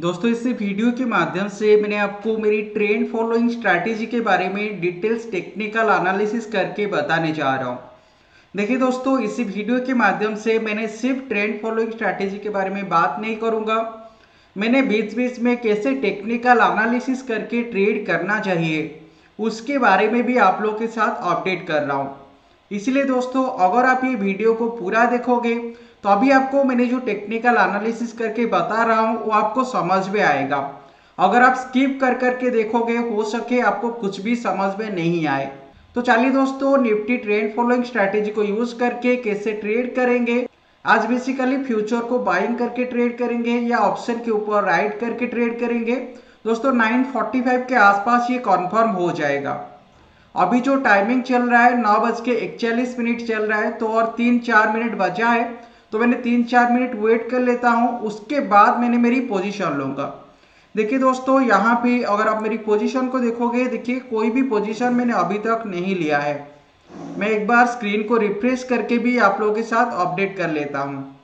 दोस्तों, इस वीडियो के माध्यम से मैंने आपको मेरी ट्रेंड फॉलोइंग स्ट्रैटेजी के बारे में डिटेल्स टेक्निकल एनालिसिस करके बताने जा रहा हूँ। देखिए दोस्तों, इस वीडियो के माध्यम से मैंने सिर्फ़ ट्रेंड फॉलोइंग स्ट्रैटेजी के बारे में बात नहीं करूँगा। मैंने बीच बीच में कैसे टेक्निकल एनालिसिस करके ट्रेड करना चाहिए, उसके बारे में भी आप लोग के साथ अपडेट कर रहा हूँ। इसलिए दोस्तों, अगर आप ये वीडियो को पूरा देखोगे तो अभी आपको मैंने जो टेक्निकल एनालिसिस करके बता रहा हूँ, वो आपको समझ में आएगा। अगर आप स्किप कर करके देखोगे, हो सके आपको कुछ भी समझ में नहीं आए। तो चलिए दोस्तों, निफ्टी ट्रेंड फॉलोइंग स्ट्रैटेजी को यूज़ करके कैसे ट्रेड करेंगे। आज बेसिकली फ्यूचर को बाइंग करके ट्रेड करेंगे या ऑप्शन के ऊपर राइट करके ट्रेड करेंगे। दोस्तों 945 के आसपास ये कंफर्म हो जाएगा। अभी जो टाइमिंग चल रहा है, नौ बज के इकचालीस मिनट चल रहा है तो और तीन चार मिनट बचा है। तो मैंने तीन चार मिनट वेट कर लेता हूँ, उसके बाद मैंने मेरी पोजीशन लूँगा। देखिए दोस्तों, यहाँ पे अगर आप मेरी पोजीशन को देखोगे, देखिए कोई भी पोजीशन मैंने अभी तक नहीं लिया है। मैं एक बार स्क्रीन को रिफ्रेश करके भी आप लोगों के साथ अपडेट कर लेता हूँ।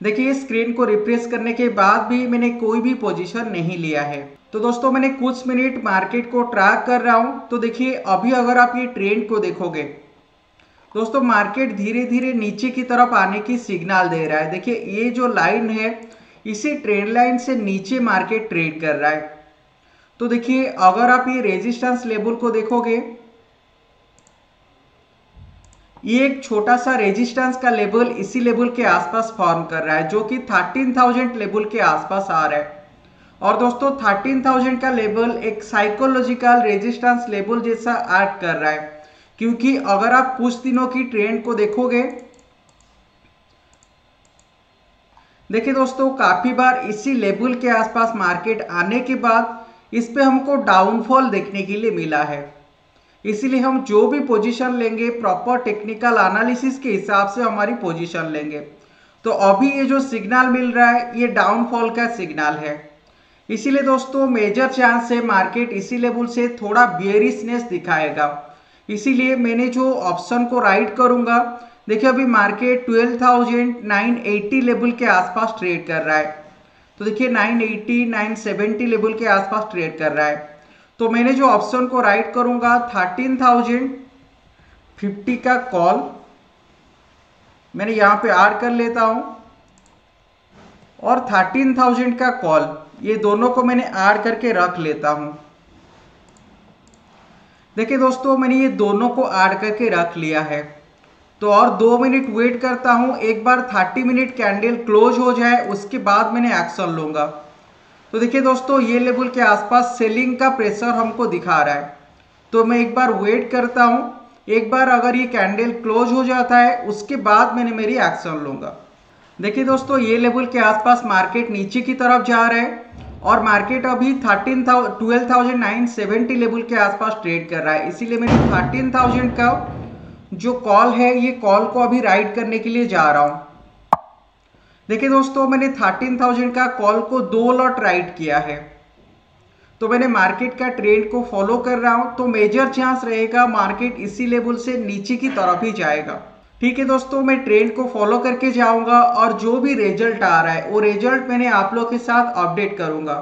देखिए स्क्रीन को रिफ्रेश करने के बाद भी मैंने कोई भी पोजीशन नहीं लिया है। तो दोस्तों मैंने कुछ मिनट मार्केट को ट्रैक कर रहा हूँ। तो देखिए अभी अगर आप ये ट्रेंड को देखोगे दोस्तों मार्केट धीरे धीरे नीचे की तरफ़ आने की सिग्नल दे रहा है। देखिए ये जो लाइन है इसी ट्रेंड लाइन से नीचे मार्केट ट्रेड कर रहा है। तो देखिए अगर आप ये रेजिस्टेंस लेवल को देखोगे ये एक छोटा सा रेजिस्टेंस का लेवल इसी लेवल के आसपास फॉर्म कर रहा है जो कि 13,000 लेवल के आसपास आ रहा है। और दोस्तों 13,000 का लेवल एक साइकोलॉजिकल रेजिस्टेंस लेवल जैसा एक्ट कर रहा है। क्योंकि अगर आप कुछ दिनों की ट्रेंड को देखोगे देखिए दोस्तों काफ़ी बार इसी लेवल के आसपास मार्केट आने के बाद इस पे हमको डाउनफॉल देखने के लिए मिला है। इसीलिए हम जो भी पोजीशन लेंगे प्रॉपर टेक्निकल एनालिसिस के हिसाब से हमारी पोजीशन लेंगे। तो अभी ये जो सिग्नल मिल रहा है ये डाउनफॉल का सिग्नल है। इसीलिए दोस्तों मेजर चांस है मार्केट इसी लेवल से थोड़ा बियरिसनेस दिखाएगा। इसीलिए मैंने जो ऑप्शन को राइट करूँगा देखिए अभी मार्केट 12,980 लेवल के आसपास ट्रेड कर रहा है। तो देखिए 980 970 लेवल के आसपास ट्रेड कर रहा है। तो मैंने जो ऑप्शन को राइट करूँगा 13,050 का कॉल मैंने यहाँ पे ऐड कर लेता हूँ और 13,000 का कॉल ये दोनों को मैंने ऐड करके रख लेता हूँ। देखिए दोस्तों, मैंने ये दोनों को ऐड करके रख लिया है। तो और दो मिनट वेट करता हूँ, एक बार 30 मिनट कैंडल क्लोज हो जाए, उसके बाद मैंने एक्शन लूँगा। तो देखिए दोस्तों, ये लेवल के आसपास सेलिंग का प्रेशर हमको दिखा रहा है। तो मैं एक बार वेट करता हूँ, एक बार अगर ये कैंडल क्लोज हो जाता है, उसके बाद मैंने मेरी एक्शन लूँगा। देखिए दोस्तों, ये लेवल के आसपास मार्केट नीचे की तरफ़ जा रहा है। और मार्केट अभी thirteen twelve thousand nine seventy level के आसपास ट्रेड कर रहा है। इसीलिए मैंने थर्टीन थाउज़ेंड का जो कॉल है, ये कॉल को अभी राइड करने के लिए जा रहा हूँ। देखिए दोस्तों, मैंने थर्टीन थाउज़ेंड का कॉल को दो लॉट राइड किया है। तो मैंने मार्केट का ट्रेंड को फॉलो कर रहा हूँ। तो मेजर चांस रहेगा मार्केट इसी लेवल से नीचे की तरफ़ ही जाएगा। ठीक है दोस्तों, मैं ट्रेंड को फॉलो करके जाऊँगा और जो भी रिज़ल्ट आ रहा है, वो रिज़ल्ट मैंने आप लोग के साथ अपडेट करूँगा।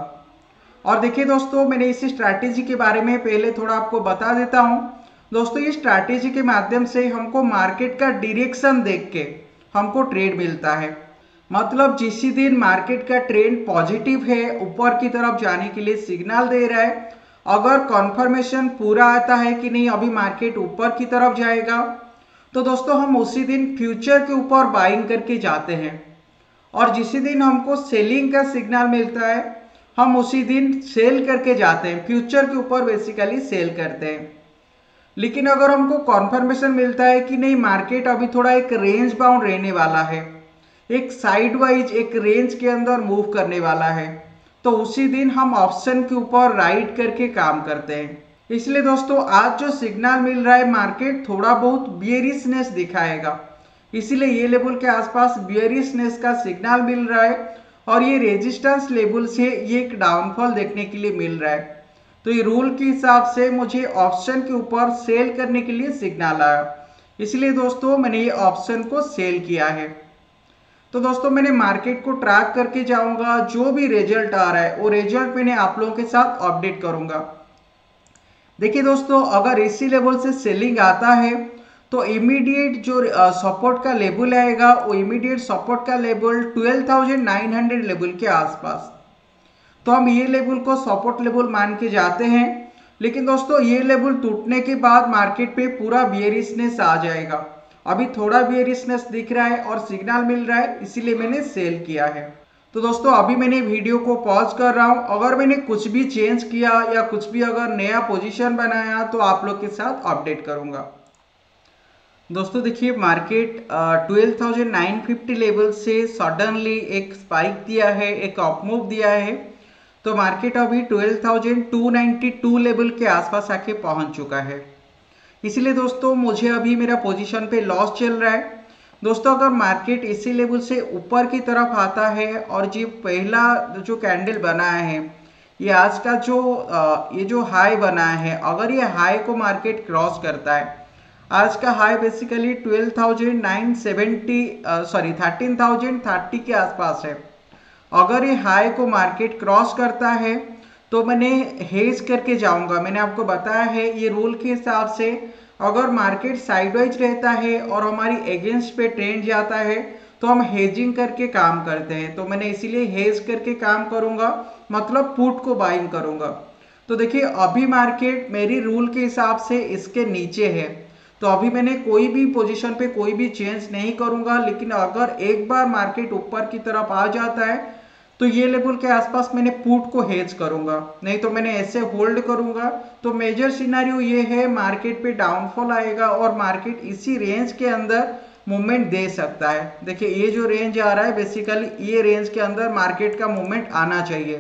और देखिए दोस्तों, मैंने इस स्ट्रैटेजी के बारे में पहले थोड़ा आपको बता देता हूँ। दोस्तों, ये स्ट्रैटेजी के माध्यम से हमको मार्केट का डिरेक्शन देख के हमको ट्रेड मिलता है। मतलब जिस दिन मार्केट का ट्रेंड पॉजिटिव है, ऊपर की तरफ़ जाने के लिए सिग्नल दे रहा है। अगर कॉन्फर्मेशन पूरा आता है कि नहीं, अभी मार्केट ऊपर की तरफ़ जाएगा। तो दोस्तों हम उसी दिन फ्यूचर के ऊपर बाइंग करके जाते हैं। और जिसी दिन हमको सेलिंग का सिग्नल मिलता है, हम उसी दिन सेल करके जाते हैं। फ्यूचर के ऊपर बेसिकली सेल करते हैं। लेकिन अगर हमको कॉन्फर्मेशन मिलता है कि नहीं मार्केट अभी थोड़ा एक रेंज बाउंड रहने वाला है। एक साइड वाइज एक रेंज के अंदर मूव करने वाला है। तो उसी दिन हम ऑप्शन के ऊपर राइट करके काम करते हैं। इसलिए दोस्तों, आज जो सिग्नल मिल रहा है मार्केट थोड़ा बहुत बियरिसनेस दिखाएगा। इसीलिए ये लेवल के आसपास बियरिसनेस का सिग्नल मिल रहा है और ये रेजिस्टेंस लेवल से ये एक डाउनफॉल देखने के लिए मिल रहा है। तो ये रूल के हिसाब से मुझे ऑप्शन के ऊपर सेल करने के लिए सिग्नल आया। इसलिए दोस्तों, मैंने ये ऑप्शन को सेल किया है। तो दोस्तों, मैंने मार्केट को ट्रैक करके जाऊँगा। जो भी रिज़ल्ट आ रहा है, वो रिज़ल्ट मैंने आप लोगों के साथ अपडेट करूँगा। देखिए दोस्तों अगर इसी लेवल से सेलिंग आता है तो इमीडिएट जो सपोर्ट का लेवल आएगा वो इमीडिएट सपोर्ट का लेवल 12,900 लेवल के आसपास। तो हम ये लेवल को सपोर्ट लेवल मान के जाते हैं। लेकिन दोस्तों ये लेवल टूटने के बाद मार्केट पे पूरा बियरिसनेस आ जाएगा। अभी थोड़ा बियरिसनेस दिख रहा है और सिग्नल मिल रहा है इसीलिए मैंने सेल किया है। तो दोस्तों, अभी मैंने वीडियो को पॉज कर रहा हूँ। अगर मैंने कुछ भी चेंज किया या कुछ भी अगर नया पोजीशन बनाया तो आप लोग के साथ अपडेट करूँगा। दोस्तों, देखिए market twelve thousand nine fifty level से सडनली एक स्पाइक दिया है, एक अप मूव दिया है। तो मार्केट अभी twelve thousand two ninety two level के आसपास आके पहुँच चुका है। इसलिए दोस्तों, मुझे अभी मेरा पोजीशन पे लॉस चल रहा है। दोस्तों अगर मार्केट इसी लेवल से ऊपर की तरफ़ आता है और जो पहला जो कैंडल बना है ये आज का जो ये जो हाई बना है अगर ये हाई को मार्केट क्रॉस करता है आज का हाई बेसिकली 12,970 सॉरी 13,030 के आसपास है। अगर ये हाई को मार्केट क्रॉस करता है तो मैंने हेज करके जाऊँगा। मैंने आपको बताया है, ये रूल के हिसाब से अगर मार्केट साइडवाइज रहता है और हमारी एगेंस्ट पे ट्रेंड जाता है तो हम हेजिंग करके काम करते हैं। तो मैंने इसीलिए हेज करके काम करूँगा मतलब पुट को बाइंग करूँगा। तो देखिए, अभी मार्केट मेरी रूल के हिसाब से इसके नीचे है। तो अभी मैंने कोई भी पोजीशन पे कोई भी चेंज नहीं करूँगा, लेकिन अगर एक बार मार्केट ऊपर की तरफ़ आ जाता है तो ये लेवल के आसपास मैंने पुट को हेज करूँगा। नहीं तो मैंने ऐसे होल्ड करूँगा। तो मेजर सिनारियो ये है मार्केट पे डाउनफॉल आएगा और मार्केट इसी रेंज के अंदर मूवमेंट दे सकता है। देखिए, ये जो रेंज आ रहा है बेसिकली ये रेंज के अंदर मार्केट का मूवमेंट आना चाहिए।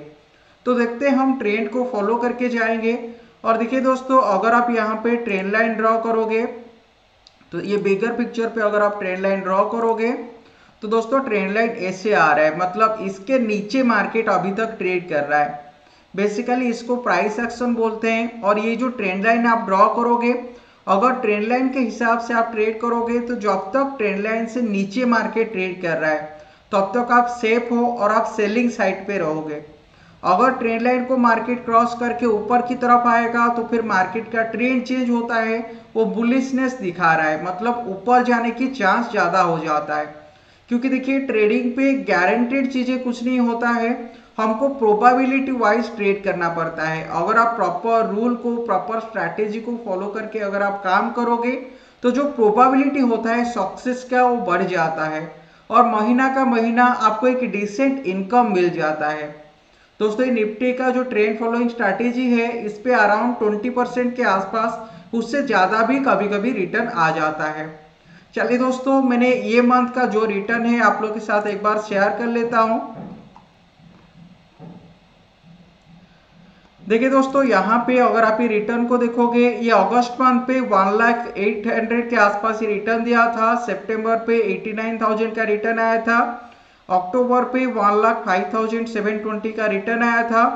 तो देखते हैं हम ट्रेंड को फॉलो करके जाएँगे। और देखिए दोस्तों, अगर आप यहाँ पे ट्रेंड लाइन ड्रॉ करोगे तो ये बिगर पिक्चर पे अगर आप ट्रेंड लाइन ड्रॉ करोगे तो दोस्तों ट्रेंड लाइन ऐसे आ रहा है। मतलब इसके नीचे मार्केट अभी तक ट्रेड कर रहा है। बेसिकली इसको प्राइस एक्शन बोलते हैं। और ये जो ट्रेंड लाइन आप ड्रॉ करोगे, अगर ट्रेंड लाइन के हिसाब से आप ट्रेड करोगे तो जब तक ट्रेंड लाइन से नीचे मार्केट ट्रेड कर रहा है, तब तक आप सेफ़ हो और आप सेलिंग साइड पे रहोगे। अगर ट्रेंड लाइन को मार्केट क्रॉस करके ऊपर की तरफ़ आएगा तो फिर मार्केट का ट्रेंड चेंज होता है। वो बुलिशनेस दिखा रहा है। मतलब ऊपर जाने की चांस ज़्यादा हो जाता है। क्योंकि देखिए ट्रेडिंग पे गारंटेड चीज़ें कुछ नहीं होता है। हमको प्रोबाबिलिटी वाइज ट्रेड करना पड़ता है। अगर आप प्रॉपर रूल को प्रॉपर स्ट्रैटेजी को फॉलो करके अगर आप काम करोगे तो जो प्रोबाबिलिटी होता है सक्सेस का वो बढ़ जाता है। और महीना का महीना आपको एक डिसेंट इनकम मिल जाता है। दोस्तों, ये निफ्टी का जो ट्रेंड फॉलोइंग स्ट्रैटेजी है, इस पे अराउंड 20 परसेंट के आसपास, उससे ज़्यादा भी कभी कभी रिटर्न आ जाता है। चलिए दोस्तों, मैंने ये मंथ का जो रिटर्न है, आप लोग के साथ एक बार शेयर कर लेता हूँ। देखिए दोस्तों, यहाँ पे अगर आप ये रिटर्न को देखोगे, ये अगस्त मंथ पे वन लाख एट हंड्रेड के आसपास ये रिटर्न दिया था सितंबर पे एटी नाइन थाउज़ेंड का रिटर्न आया था अक्टूबर पे one lakh five thousand seven twenty का रिटर्न आया था,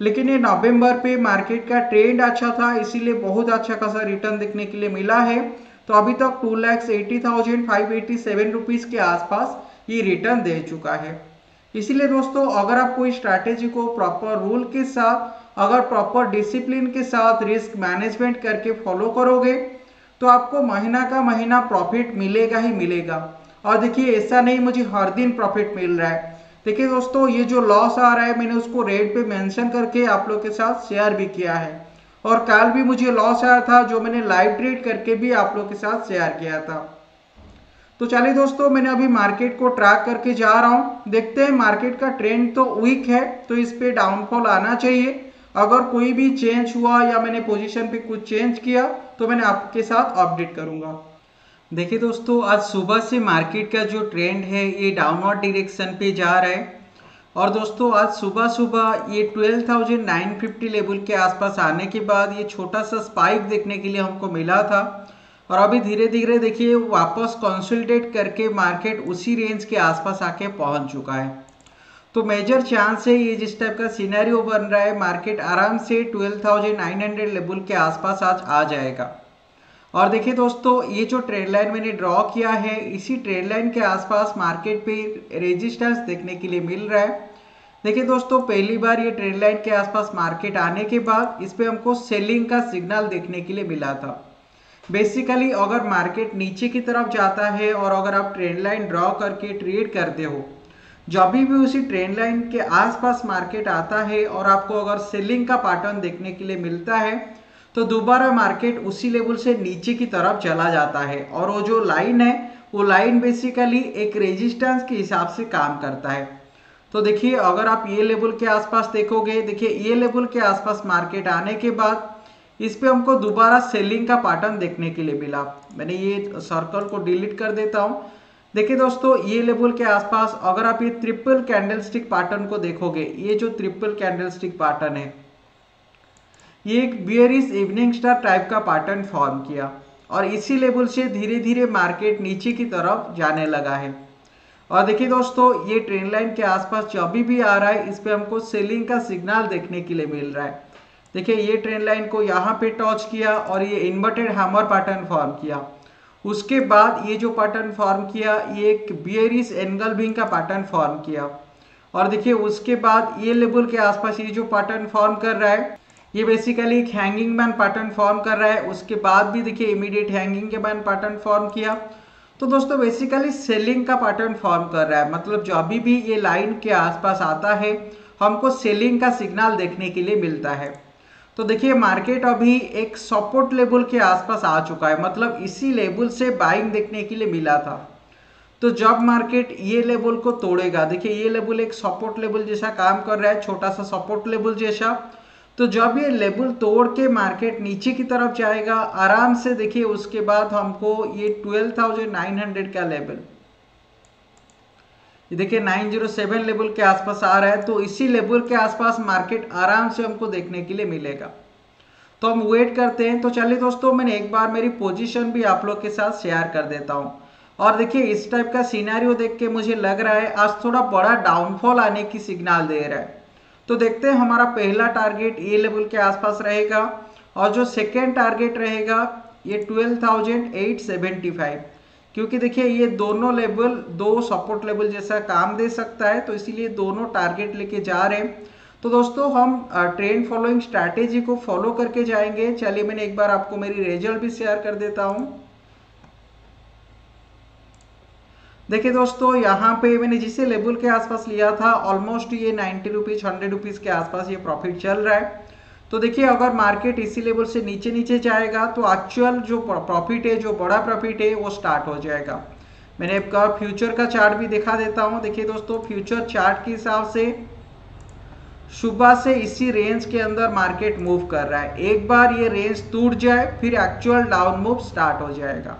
लेकिन ये नवंबर पे मार्केट का ट्रेंड अच्छा था, इसीलिए बहुत अच्छा खासा रिटर्न देखने के लिए मिला है। तो अभी तक two lakhs eighty thousand five eighty seven rupees के आसपास ये रिटर्न दे चुका है। इसीलिए दोस्तों, अगर आप कोई स्ट्रैटेजी को प्रॉपर रूल के साथ, अगर प्रॉपर डिसिप्लिन के साथ रिस्क मैनेजमेंट करके फॉलो करोगे तो आपको महीना का महीना प्रॉफिट मिलेगा ही मिलेगा। और देखिए, ऐसा नहीं मुझे हर दिन प्रॉफिट मिल रहा है। देखिए दोस्तों, ये जो लॉस आ रहा है, मैंने उसको रेट पे मेंशन करके आप लोग के साथ शेयर भी किया है। और कल भी मुझे लॉस आया था, जो मैंने लाइव ट्रेड करके भी आप लोग के साथ शेयर किया था। तो चलिए दोस्तों, मैंने अभी मार्केट को ट्रैक करके जा रहा हूँ। देखते हैं मार्केट का ट्रेंड तो वीक है तो इस पे डाउनफॉल आना चाहिए। अगर कोई भी चेंज हुआ या मैंने पोजीशन पे कुछ चेंज किया तो मैंने आपके साथ अपडेट करूँगा। देखिए दोस्तों, आज सुबह से मार्केट का जो ट्रेंड है, ये डाउनवर्ड डायरेक्शन पे जा रहा है। और दोस्तों आज सुबह सुबह ये 12,950 लेवल के आसपास आने के बाद ये छोटा सा स्पाइक देखने के लिए हमको मिला था। और अभी धीरे धीरे देखिए वापस कंसोलिडेट करके मार्केट उसी रेंज के आसपास आके पहुँच चुका है। तो मेजर चांस है ये जिस टाइप का सिनेरियो बन रहा है मार्केट आराम से 12,900 लेवल के आसपास आज आ जाएगा। और देखिए दोस्तों, ये जो ट्रेड लाइन मैंने ड्रॉ किया है, इसी ट्रेड लाइन के आसपास मार्केट पे रेजिस्टेंस देखने के लिए मिल रहा है। देखिए दोस्तों, पहली बार ये ट्रेड लाइन के आसपास मार्केट आने के बाद इस पर हमको सेलिंग का सिग्नल देखने के लिए मिला था। बेसिकली अगर मार्केट नीचे की तरफ़ जाता है और अगर आप ट्रेंड लाइन ड्रॉ करके ट्रेड करते हो, जब भी उसी ट्रेंड लाइन के आसपास मार्केट आता है और आपको अगर सेलिंग का पैटर्न देखने के लिए मिलता है तो दोबारा मार्केट उसी लेवल से नीचे की तरफ़ चला जाता है। और वो जो लाइन है, वो लाइन बेसिकली एक रेजिस्टेंस के हिसाब से काम करता है। तो देखिए, अगर आप ये लेवल के आसपास देखोगे, देखिए, ये लेवल के आसपास मार्केट आने के बाद इस पे हमको दोबारा सेलिंग का पैटर्न देखने के लिए मिला। मैंने ये सर्कल को डिलीट कर देता हूँ। देखिए दोस्तों, ये लेवल के आसपास अगर आप ये ट्रिपल कैंडलस्टिक पैटर्न को देखोगे, ये जो ट्रिपल कैंडलस्टिक पैटर्न है ये एक बियरिस इवनिंग स्टार टाइप का पैटर्न फॉर्म किया और इसी लेवल से धीरे धीरे मार्केट नीचे की तरफ़ जाने लगा है। और देखिए दोस्तों, ये ट्रेन लाइन के आसपास जो अभी भी आ रहा है, इस पे हमको सेलिंग का सिग्नल देखने के लिए मिल रहा है। देखिए, ये ट्रेन लाइन को यहाँ पे टच किया और ये इन्वर्टेड हैमर पैटर्न फॉर्म किया। उसके बाद ये जो पैटर्न फॉर्म किया, ये एक बियरिस एंगल का पैटर्न फॉर्म किया। और देखिए, उसके बाद ये लेवल के आसपास ये जो पैटर्न फॉर्म कर रहा है ये बेसिकली एक हैंगिंग मैन पैटर्न फॉर्म कर रहा है। उसके बाद भी देखिए इमीडिएट हैंगिंग के मैन पैटर्न फॉर्म किया। तो दोस्तों बेसिकली सेलिंग का पैटर्न फॉर्म कर रहा है। मतलब जो अभी भी ये लाइन के आसपास आता है, हमको सेलिंग का सिग्नल देखने के लिए मिलता है। तो देखिए मार्केट अभी एक सपोर्ट लेवल के आसपास आ चुका है। मतलब इसी लेवल से बाइंग देखने के लिए मिला था। तो जब मार्केट ये लेवल को तोड़ेगा, देखिए ये लेवल एक सपोर्ट लेवल जैसा काम कर रहा है, छोटा सा सपोर्ट लेवल जैसा। तो जब ये लेवल तोड़ के मार्केट नीचे की तरफ़ जाएगा आराम से देखिए उसके बाद हमको ये 12,900 का लेवल ये देखिए 907 लेवल के आसपास आ रहा है तो इसी लेवल के आसपास मार्केट आराम से हमको देखने के लिए मिलेगा। तो हम वेट करते हैं। तो चलिए दोस्तों मैंने एक बार मेरी पोजीशन भी आप लोग के साथ शेयर कर देता हूँ। और देखिए इस टाइप का सीनारियो देख के मुझे लग रहा है आज थोड़ा बड़ा डाउनफॉल आने की सिग्नल दे रहा है। तो देखते हैं हमारा पहला टारगेट ये लेवल के आसपास रहेगा और जो सेकेंड टारगेट रहेगा, ये twelve thousand eight seventy five क्योंकि देखिए, ये दोनों लेवल दो सपोर्ट लेवल जैसा काम दे सकता है तो इसीलिए दोनों टारगेट लेके जा रहे हैं। तो दोस्तों, हम ट्रेंड फॉलोइंग स्ट्रैटेजी को फॉलो करके जाएँगे। चलिए, मैंने एक बार आपको मेरी रिज़ल्ट भी शेयर कर देता हूँ। देखिए दोस्तों, यहाँ पे मैंने जिसे लेवल के आसपास लिया था ऑलमोस्ट ये नाइन्टी रुपीज़ हंड्रेड रुपीज़ के आसपास ये प्रॉफिट चल रहा है। तो देखिए, अगर मार्केट इसी लेवल से नीचे नीचे जाएगा तो एक्चुअल जो प्रॉफिट है, जो बड़ा प्रॉफिट है, वो स्टार्ट हो जाएगा। मैंने आपका फ्यूचर का चार्ट भी दिखा देता हूँ। देखिए दोस्तों फ्यूचर चार्ट के हिसाब से सुबह से इसी रेंज के अंदर मार्केट मूव कर रहा है। एक बार ये रेंज टूट जाए, फिर एक्चुअल डाउन मूव स्टार्ट हो जाएगा।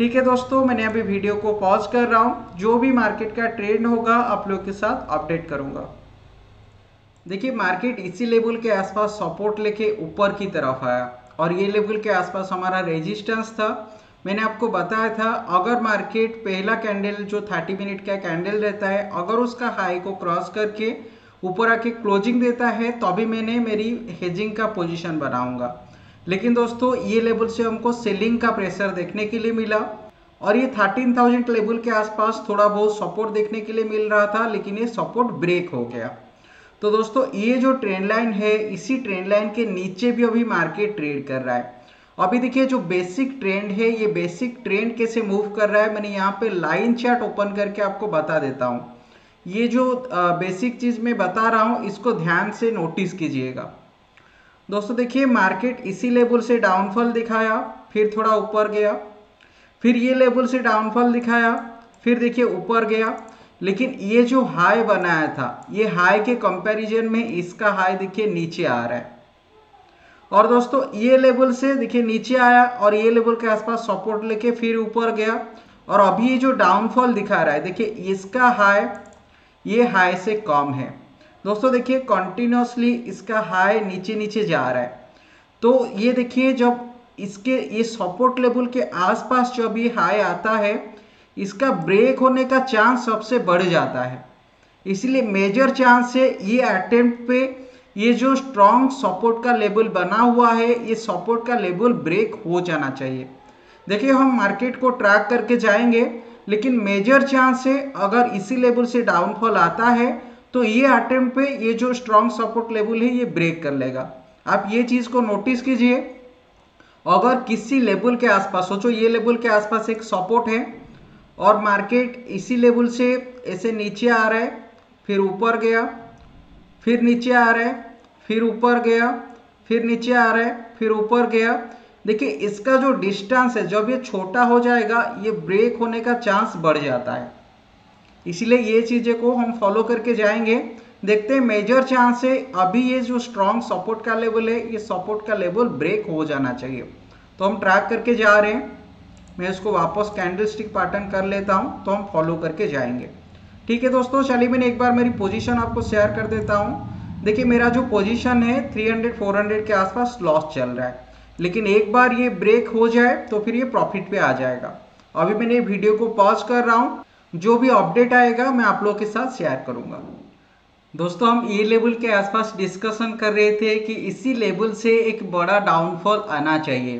ठीक है दोस्तों, मैंने अभी वीडियो को पॉज कर रहा हूँ। जो भी मार्केट का ट्रेंड होगा, आप लोग के साथ अपडेट करूँगा। देखिए मार्केट इसी लेवल के आसपास सपोर्ट लेके ऊपर की तरफ़ आया। और ये लेवल के आसपास हमारा रेजिस्टेंस था। मैंने आपको बताया था, अगर मार्केट पहला कैंडल जो 30 मिनट का कैंडल रहता है, अगर उसका हाई को क्रॉस करके ऊपर आके क्लोजिंग देता है तो मैंने मेरी हेजिंग का पोजीशन बनाऊँगा। लेकिन दोस्तों ये लेवल से हमको सेलिंग का प्रेशर देखने के लिए मिला और ये 13,000 लेवल के आसपास थोड़ा बहुत सपोर्ट देखने के लिए मिल रहा था लेकिन ये सपोर्ट ब्रेक हो गया। तो दोस्तों ये जो ट्रेंड लाइन है इसी ट्रेंड लाइन के नीचे भी अभी मार्केट ट्रेड कर रहा है। अभी देखिए जो बेसिक ट्रेंड है ये बेसिक ट्रेंड कैसे मूव कर रहा है मैंने यहाँ पे लाइन चार्ट ओपन करके आपको बता देता हूँ। ये जो बेसिक चीज़ मैं बता रहा हूँ इसको ध्यान से नोटिस कीजिएगा। दोस्तों देखिए मार्केट इसी लेवल से डाउनफॉल दिखाया, फिर थोड़ा ऊपर गया, फिर ये लेवल से डाउनफॉल दिखाया, फिर देखिए ऊपर गया। लेकिन ये जो हाई बनाया था, ये हाई के कंपैरिजन में इसका हाई देखिए नीचे आ रहा है। और दोस्तों, ये लेवल से देखिए नीचे आया और ये लेवल के आसपास सपोर्ट लेके फिर ऊपर गया। और अभी ये जो डाउनफॉल दिखा रहा है, देखिए इसका हाई ये हाई से कम है। दोस्तों देखिए कंटिन्यूसली इसका हाई नीचे नीचे जा रहा है। तो ये देखिए, जब इसके, ये सपोर्ट लेवल के आसपास जब ये हाई आता है, इसका ब्रेक होने का चांस सबसे बढ़ जाता है। इसलिए मेजर चांस है ये अटेम्प्ट पे ये जो स्ट्रॉन्ग सपोर्ट का लेवल बना हुआ है, ये सपोर्ट का लेवल ब्रेक हो जाना चाहिए। देखिए, हम मार्केट को ट्रैक करके जाएँगे, लेकिन मेजर चांस है अगर इसी लेवल से डाउनफॉल आता है तो ये अटेम्प्ट पे ये जो स्ट्रॉन्ग सपोर्ट लेवल है, ये ब्रेक कर लेगा। आप ये चीज़ को नोटिस कीजिए। अगर किसी लेवल के आसपास, सोचो ये लेवल के आसपास एक सपोर्ट है, और मार्केट इसी लेवल से ऐसे नीचे आ रहा है, फिर ऊपर गया, फिर नीचे आ रहा है, फिर ऊपर गया, फिर नीचे आ रहा है, फिर ऊपर गया। देखिए, इसका जो डिस्टेंस है, जब ये छोटा हो जाएगा, ये ब्रेक होने का चांस बढ़ जाता है। इसलिए ये चीज़ें को हम फॉलो करके जाएँगे। देखते हैं मेजर चांस है, अभी ये जो स्ट्रॉन्ग सपोर्ट का लेवल है, ये सपोर्ट का लेवल ब्रेक हो जाना चाहिए। तो हम ट्रैक करके जा रहे हैं। मैं इसको वापस कैंडल स्टिक पैटर्न कर लेता हूँ तो हम फॉलो करके जाएँगे। ठीक है दोस्तों, चलिए मैंने एक बार मेरी पोजीशन आपको शेयर कर देता हूँ। देखिए, मेरा जो पोजीशन है 300 400 के आसपास लॉस चल रहा है। लेकिन एक बार ये ब्रेक हो जाए तो फिर ये प्रॉफिट पे आ जाएगा। अभी मैंने वीडियो को पॉज कर रहा हूँ। जो भी अपडेट आएगा मैं आप लोगों के साथ शेयर करूँगा। दोस्तों हम ये लेवल के आसपास डिस्कशन कर रहे थे कि इसी लेवल से एक बड़ा डाउनफॉल आना चाहिए।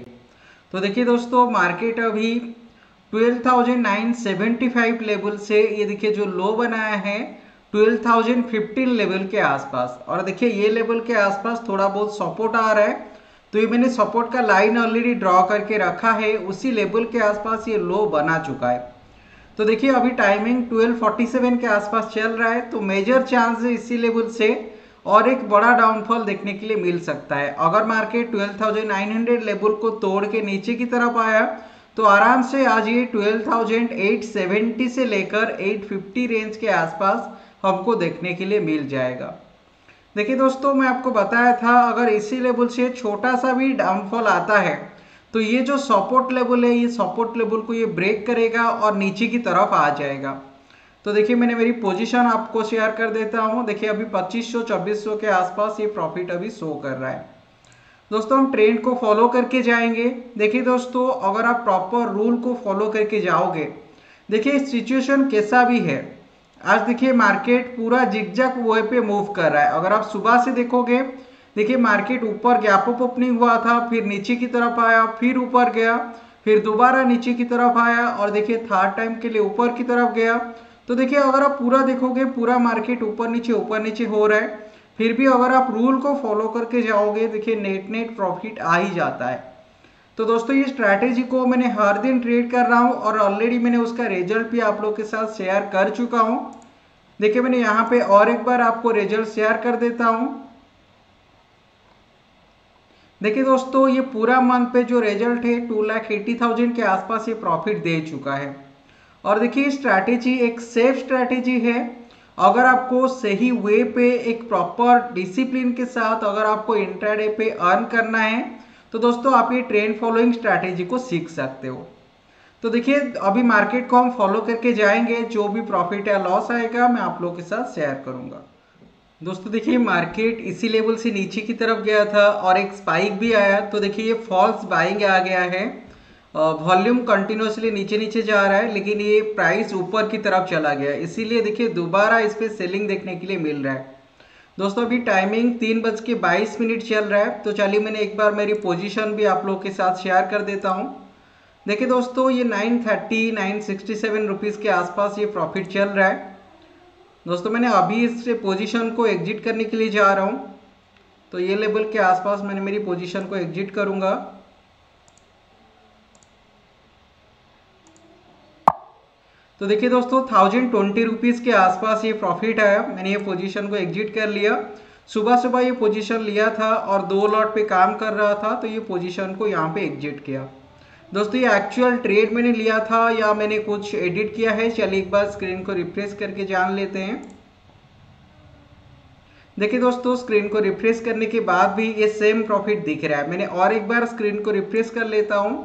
तो देखिए दोस्तों मार्केट अभी 12,975 लेवल से ये देखिए जो लो बनाया है 12,015 लेवल के आसपास। और देखिए ये लेवल के आसपास थोड़ा बहुत सपोर्ट आ रहा है। तो ये मैंने सपोर्ट का लाइन ऑलरेडी ड्रॉ करके रखा है उसी लेवल के आसपास ये लो बना चुका है। तो देखिए अभी टाइमिंग 1247 के आसपास चल रहा है तो मेजर चांस इसी लेवल से और एक बड़ा डाउनफॉल देखने के लिए मिल सकता है। अगर मार्केट 12,900 लेवल को तोड़ के नीचे की तरफ़ आया तो आराम से आज ये 12,870 से लेकर 850 रेंज के आसपास हमको देखने के लिए मिल जाएगा। देखिए दोस्तों मैं आपको बताया था अगर इसी लेवल से छोटा सा भी डाउनफॉल आता है तो ये जो सपोर्ट लेवल है, ये सपोर्ट लेवल को ये ब्रेक करेगा और नीचे की तरफ़ आ जाएगा। तो देखिए, मैंने मेरी पोजीशन आपको शेयर कर देता हूँ। देखिए, अभी 2500 2400 के आसपास ये प्रॉफिट अभी शो कर रहा है। दोस्तों, हम ट्रेंड को फॉलो करके जाएँगे। देखिए दोस्तों, अगर आप प्रॉपर रूल को फॉलो करके जाओगे, देखिए सिचुएशन कैसा भी है। आज देखिए मार्केट पूरा जिगजग वे पे मूव कर रहा है। अगर आप सुबह से देखोगे देखिए मार्केट ऊपर गैप अप ओपनिंग हुआ था, फिर नीचे की तरफ़ आया, फिर ऊपर गया, फिर दोबारा नीचे की तरफ़ आया और देखिए थर्ड टाइम के लिए ऊपर की तरफ़ गया। तो देखिए, अगर आप पूरा देखोगे, पूरा मार्केट ऊपर नीचे ऊपर नीचे हो रहा है, फिर भी अगर आप रूल को फॉलो करके जाओगे, देखिए नेट नेट प्रॉफिट आ ही जाता है। तो दोस्तों, ये स्ट्रैटेजी को मैंने हर दिन ट्रेड कर रहा हूँ और ऑलरेडी मैंने उसका रिज़ल्ट भी आप लोग के साथ शेयर कर चुका हूँ। देखिए, मैंने यहाँ पे और एक बार आपको रिज़ल्ट शेयर कर देता हूँ। देखिए दोस्तों, ये पूरा मंथ पे जो रिज़ल्ट है टू लाख एट्टी थाउज़ेंड के आसपास ये प्रॉफिट दे चुका है। और देखिए स्ट्रैटेजी एक सेफ़ स्ट्रैटेजी है। अगर आपको सही वे पे एक प्रॉपर डिसिप्लिन के साथ अगर आपको इंट्राडे पे अर्न करना है तो दोस्तों, आप ये ट्रेंड फॉलोइंग स्ट्रैटेजी को सीख सकते हो। तो देखिए, अभी मार्केट को हम फॉलो करके जाएँगे। जो भी प्रॉफिट या लॉस आएगा, मैं आप लोगों के साथ शेयर करूँगा। दोस्तों, देखिए मार्केट इसी लेवल से नीचे की तरफ़ गया था और एक स्पाइक भी आया। तो देखिए, ये फॉल्स बाइंग आ गया है। वॉल्यूम कंटिन्यूसली नीचे नीचे जा रहा है, लेकिन ये प्राइस ऊपर की तरफ़ चला गया। इसीलिए देखिए, दोबारा इस पर सेलिंग देखने के लिए मिल रहा है। दोस्तों, अभी टाइमिंग तीन बज के बाईस मिनट चल रहा है। तो चलिए, मैंने एक बार मेरी पोजीशन भी आप लोग के साथ शेयर कर देता हूँ। देखिए, दोस्तों, ये nine thirty nine sixty seven rupees के आसपास ये प्रॉफिट चल रहा है। दोस्तों, मैंने अभी इस पोजीशन को एग्जिट करने के लिए जा रहा हूँ। तो ये लेवल के आसपास मैंने मेरी पोजीशन को एग्जिट करूँगा। तो देखिए दोस्तों थाउज़ेंड ट्वेंटी रुपीज़ के आसपास ये प्रॉफिट आया। मैंने ये पोजीशन को एग्जिट कर लिया। सुबह सुबह ये पोजीशन लिया था और दो लॉट पे काम कर रहा था तो ये पोजीशन को यहाँ पे एग्जिट किया। दोस्तों, ये एक्चुअल ट्रेड मैंने लिया था या मैंने कुछ एडिट किया है? चलिए एक बार स्क्रीन को रिफ्रेश करके जान लेते हैं। देखिए दोस्तों स्क्रीन को रिफ्रेश करने के बाद भी ये सेम प्रॉफिट दिख रहा है। मैंने और एक बार स्क्रीन को रिफ्रेश कर लेता हूँ।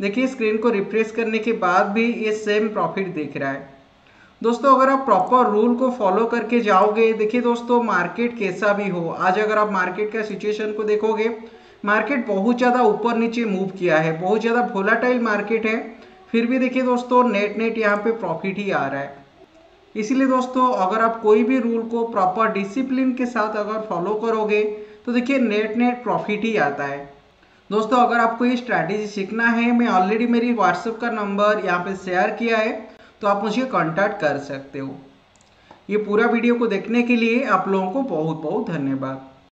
देखिए स्क्रीन को रिफ्रेश करने के बाद भी ये सेम प्रॉफिट दिख रहा है। दोस्तों, अगर आप प्रॉपर रूल को फॉलो करके जाओगे, देखिए दोस्तों मार्केट कैसा भी हो। आज अगर आप मार्केट का सिचुएशन को देखोगे मार्केट बहुत ज़्यादा ऊपर नीचे मूव किया है, बहुत ज़्यादा वोलाटाइल मार्केट है। फिर भी देखिए दोस्तों नेट नेट यहाँ पे प्रॉफिट ही आ रहा है। इसीलिए दोस्तों, अगर आप कोई भी रूल को प्रॉपर डिसिप्लिन के साथ अगर फॉलो करोगे तो देखिए नेट नेट प्रॉफिट ही आता है। दोस्तों, अगर आपको ये स्ट्रैटेजी सीखना है, मैं ऑलरेडी मेरी व्हाट्सएप का नंबर यहाँ पे शेयर किया है तो आप मुझे कॉन्टैक्ट कर सकते हो। ये पूरा वीडियो को देखने के लिए आप लोगों को बहुत बहुत धन्यवाद।